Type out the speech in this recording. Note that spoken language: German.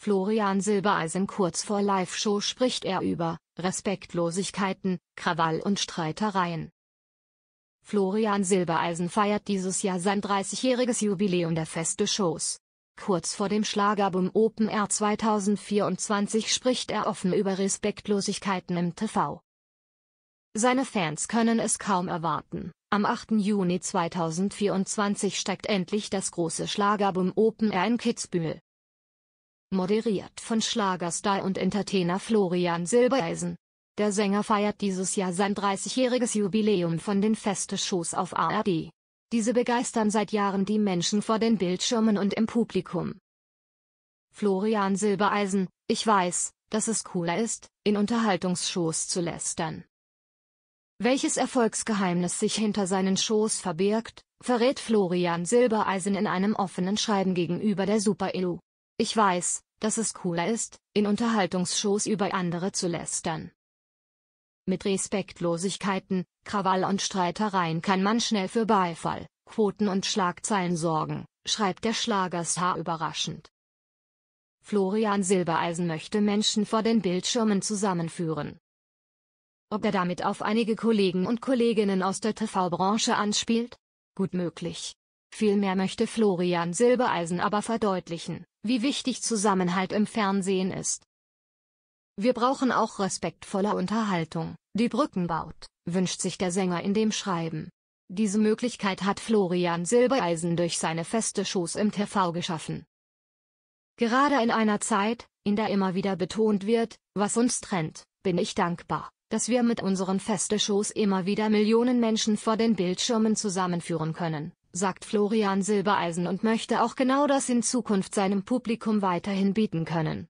Florian Silbereisen kurz vor Live-Show spricht er über Respektlosigkeiten, Krawall und Streitereien. Florian Silbereisen feiert dieses Jahr sein 30-jähriges Jubiläum der Feste Shows. Kurz vor dem Schlagerboom Open Air 2024 spricht er offen über Respektlosigkeiten im TV. Seine Fans können es kaum erwarten. Am 8. Juni 2024 steigt endlich das große Schlagerboom Open Air in Kitzbühel moderiert von Schlagerstar und Entertainer Florian Silbereisen. Der Sänger feiert dieses Jahr sein 30-jähriges Jubiläum von den Feste-Shows auf ARD. Diese begeistern seit Jahren die Menschen vor den Bildschirmen und im Publikum. Florian Silbereisen, ich weiß, dass es cooler ist, in Unterhaltungsshows zu lästern. Welches Erfolgsgeheimnis sich hinter seinen Shows verbirgt, verrät Florian Silbereisen in einem offenen Schreiben gegenüber der Super-EU. Ich weiß, dass es cooler ist, in Unterhaltungsshows über andere zu lästern. Mit Respektlosigkeiten, Krawall und Streitereien kann man schnell für Beifall, Quoten und Schlagzeilen sorgen, schreibt der Schlagerstar überraschend. Florian Silbereisen möchte Menschen vor den Bildschirmen zusammenführen. Ob er damit auf einige Kollegen und Kolleginnen aus der TV-Branche anspielt? Gut möglich. Vielmehr möchte Florian Silbereisen aber verdeutlichen, wie wichtig Zusammenhalt im Fernsehen ist. Wir brauchen auch respektvolle Unterhaltung, die Brücken baut, wünscht sich der Sänger in dem Schreiben. Diese Möglichkeit hat Florian Silbereisen durch seine feste Shows im TV geschaffen. Gerade in einer Zeit, in der immer wieder betont wird, was uns trennt, bin ich dankbar, dass wir mit unseren feste Shows immer wieder Millionen Menschen vor den Bildschirmen zusammenführen können sagt Florian Silbereisen und möchte auch genau das in Zukunft seinem Publikum weiterhin bieten können